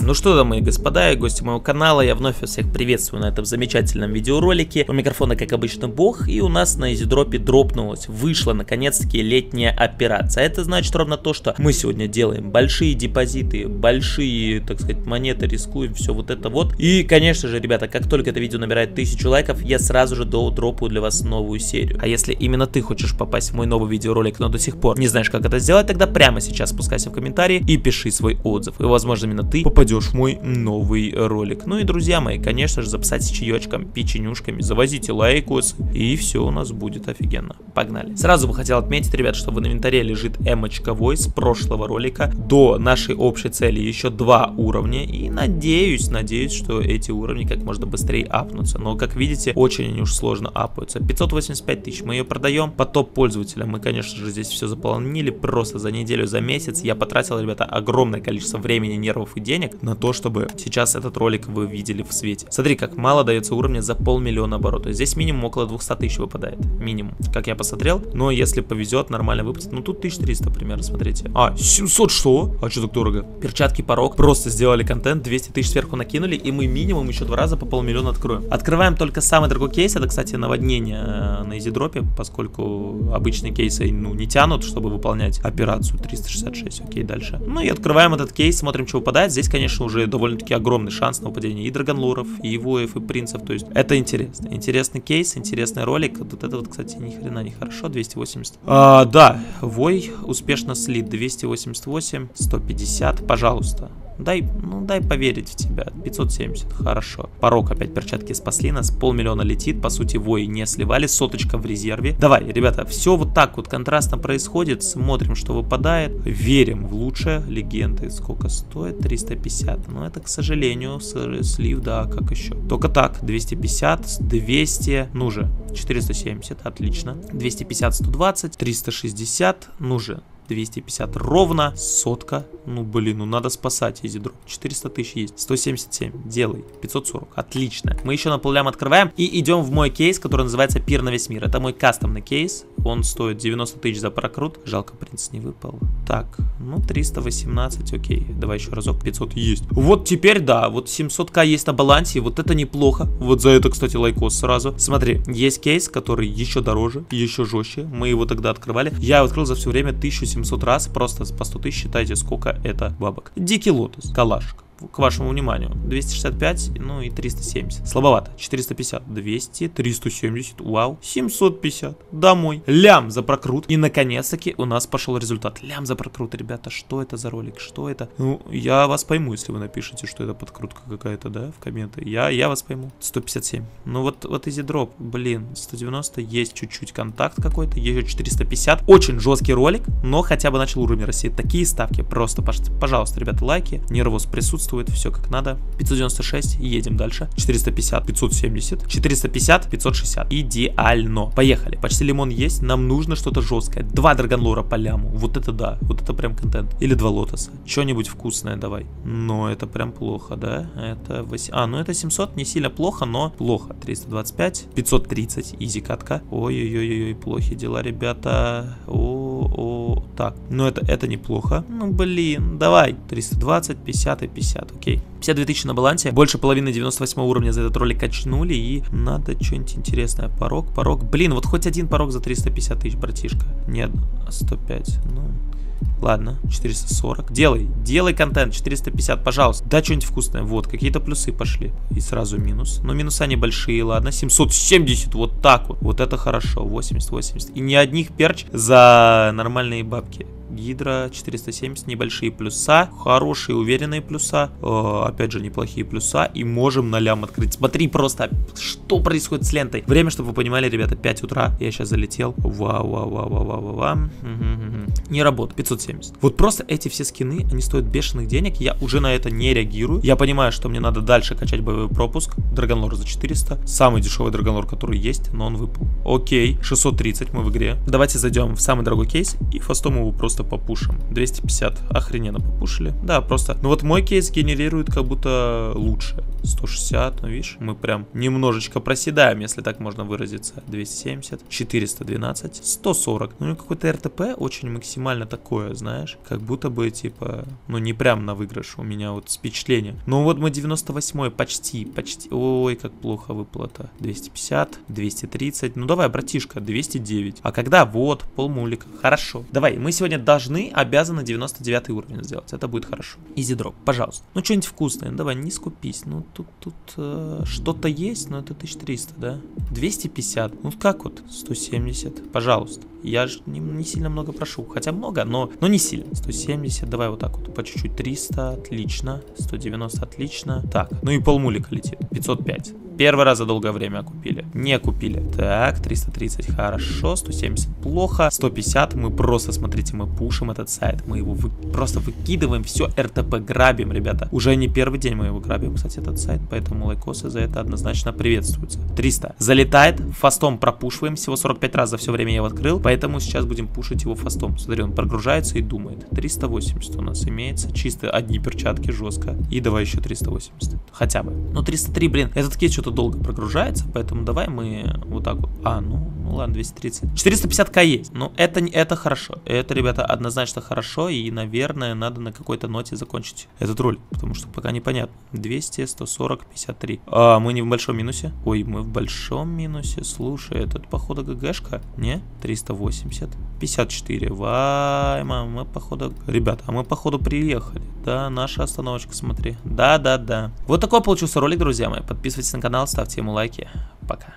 Ну что, дамы и господа, и гости моего канала, я вновь всех приветствую на этом замечательном видеоролике. У микрофона, как обычно, Бог, и у нас на EasyDrop е дропнулась, вышла наконец-таки летняя операция. Это значит ровно то, что мы сегодня делаем большие депозиты, большие, так сказать, монеты, рискуем, все вот это вот. И, конечно же, ребята, как только это видео набирает тысячу лайков, я сразу же дропаю для вас новую серию. А если именно ты хочешь попасть в мой новый видеоролик, но до сих пор не знаешь, как это сделать, тогда прямо сейчас спускайся в комментарии и пиши свой отзыв. И, возможно, именно ты попадешь в мой новый ролик. Ну и, друзья мои, конечно же, запасайтесь чаечком, печенюшками, завозите лайкос, и все у нас будет офигенно. Погнали. Сразу бы хотел отметить, ребят, что в инвентаре лежит эмочка с прошлого ролика. До нашей общей цели еще два уровня, и надеюсь, надеюсь, что эти уровни как можно быстрее апнутся. Но, как видите, очень они уж сложно апаются. 585 тысяч мы ее продаем по топ пользователя. Мы, конечно же, здесь все заполнили просто за неделю, за месяц. Я потратил, ребята, огромное количество времени, нервов и денег на то, чтобы сейчас этот ролик вы видели в свете. Смотри, как мало дается уровня за полмиллиона оборотов. Здесь минимум около 200 тысяч выпадает. Минимум, как я посмотрел. Но если повезет, нормально выпадет. Ну, тут 1300 примерно, смотрите. А, 700 что? А что так дорого? Перчатки порог. Просто сделали контент, 200 тысяч сверху накинули, и мы минимум еще два раза по полмиллиона откроем. Открываем только самый дорогой кейс. Это, кстати, наводнение э, на изидропе, поскольку обычные кейсы, ну, не тянут, чтобы выполнять операцию 366. Окей, дальше. Ну и открываем этот кейс, смотрим, что выпадает. Здесь, конечно, уже довольно-таки огромный шанс на выпадение и драгонлоров, и воев, и принцев. То есть это интересно. Интересный кейс, интересный ролик. Вот это вот, кстати, ни хрена не хорошо. 280. А, да, вой успешно слит. 288, 150. Пожалуйста. Дай, ну дай поверить в тебя. 570, хорошо. Порог опять перчатки спасли нас. Полмиллиона летит, по сути вои не сливали. Соточка в резерве. Давай, ребята, все вот так вот контрастно происходит. Смотрим, что выпадает. Верим в лучшее. Легенды сколько стоит? 350. Но это, к сожалению, слив, да, как еще. Только так. 250, 200, ну же. 470, отлично. 250, 120, 360, ну же. 250 ровно, сотка, ну блин, ну надо спасать изи дроп, 400 тысяч есть, 177, делай, 540, отлично. Мы еще на поллям открываем и идем в мой кейс, который называется Пир на весь мир. Это мой кастомный кейс, он стоит 90 тысяч за прокрут, жалко принц не выпал. Так, ну 318, окей, давай еще разок, 500 есть. Вот теперь да, вот 700к есть на балансе, вот это неплохо, вот за это, кстати, лайкос сразу. Смотри, есть кейс, который еще дороже, еще жестче, мы его тогда открывали, я его открыл за все время 1700 700 раз, просто по 100 тысяч считайте, сколько это бабок. Дикий лотос, калашка к вашему вниманию. 265, ну и 370. Слабовато. 450, 200, 370, вау. 750, домой. Лям за прокрут. И наконец-таки у нас пошел результат. Лям за прокрут, ребята. Что это за ролик? Что это? Ну, я вас пойму, если вы напишите, что это подкрутка какая-то, да, в комменты. Я, я вас пойму. 157. Ну вот, вот EasyDrop, блин, 190. Есть чуть-чуть контакт какой-то. Еще 450. Очень жесткий ролик, но хотя бы начал уровень расти. Такие ставки просто, пожалуйста, ребята, лайки. Нервоз присутствует присутствует, все как надо. 596, едем дальше. 450, 570, 450, 560. Идеально. Поехали. Почти лимон есть, нам нужно что-то жесткое. Два драгонлора по ляму. Вот это да, вот это прям контент. Или два лотоса. Что-нибудь вкусное давай. Но это прям плохо, да? Это 8... А, ну это 700, не сильно плохо, но плохо. 325, 530, изи катка. Ой-ой-ой, плохие дела, ребята. О, о, так. Ну это, это неплохо. Ну блин, давай. 320, 50 и 50. 50, окей. 52 тысячи на балансе, больше половины 98 уровня за этот ролик качнули, и надо что-нибудь интересное. Порог, порог. Блин, вот хоть один порог за 350 тысяч, братишка. Нет, 105, ну... Ладно, 440. Делай, делай контент, 450, пожалуйста. Да, что-нибудь вкусное. Вот, какие-то плюсы пошли. И сразу минус. Но минуса небольшие, ладно. 770, вот так вот. Вот это хорошо, 80, 80. И ни одних перч за нормальные бабки. Гидра 470, небольшие плюса, хорошие уверенные плюса, э, опять же неплохие плюса, и можем на лям открыть. Смотри просто, что происходит с лентой. Время, чтобы вы понимали, ребята, 5 утра, я сейчас залетел. Вау, вау, вау, вау, вау, вау. Не работает, 570. Вот просто эти все скины, они стоят бешеных денег, я уже на это не реагирую. Я понимаю, что мне надо дальше качать боевой пропуск. Драгонлор за 400, самый дешевый драгонлор, который есть, но он выпал. Окей, 630 мы в игре. Давайте зайдем в самый дорогой кейс и фастом его просто просто попушим. 250. Охрененно попушили. Да, просто. Ну вот мой кейс генерирует как будто лучше. 160, ну видишь, мы прям немножечко проседаем, если так можно выразиться. 270, 412, 140. Ну какой-то РТП очень максимально такое, знаешь, как будто бы типа, ну не прям на выигрыш у меня вот впечатление. Ну вот мы 98 почти, почти. Ой, как плохо выплата. 250, 230. Ну давай, братишка, 209. А когда? Вот, полмулика. Хорошо. Давай, мы сегодня должны, обязаны 99 уровень сделать. Это будет хорошо. Изи дроп, пожалуйста. Ну что-нибудь вкусное. Давай, не скупись. Ну тут, тут э, что-то есть, но это 1300, да? 250. Ну как вот? 170. Пожалуйста. Я же не, не сильно много прошу. Хотя много, но, но не сильно. 170. Давай вот так вот по чуть-чуть. 300. Отлично. 190. Отлично. Так. Ну и полмулика летит. 505. Первый раз за долгое время купили. Не купили. Так, 330 хорошо, 170 плохо, 150 мы просто, смотрите, мы пушим этот сайт. Мы его вы, просто выкидываем, все РТП грабим, ребята. Уже не первый день мы его грабим, кстати, этот сайт, поэтому лайкосы за это однозначно приветствуются. 300. Залетает, фастом пропушиваем, всего 45 раз за все время я его открыл, поэтому сейчас будем пушить его фастом. Смотри, он прогружается и думает. 380 у нас имеется, чисто одни перчатки, жестко. И давай еще 380, хотя бы. Ну 303, блин, этот кейс что-то долго прогружается, поэтому давай мы вот так вот. А, ну, ну ладно, 230. 450к есть. Ну, это, это хорошо. Это, ребята, однозначно хорошо. И, наверное, надо на какой-то ноте закончить этот ролик. Потому что пока непонятно. 200, 140, 53. А, мы не в большом минусе? Ой, мы в большом минусе. Слушай, этот, походу, ГГшка? Не? 380. 54. Вай, мам, мы, походу... Ребята, а мы, походу, приехали. Да, наша остановочка, смотри. Да, да, да. Вот такой получился ролик, друзья мои. Подписывайтесь на канал, ставьте ему лайки. Пока.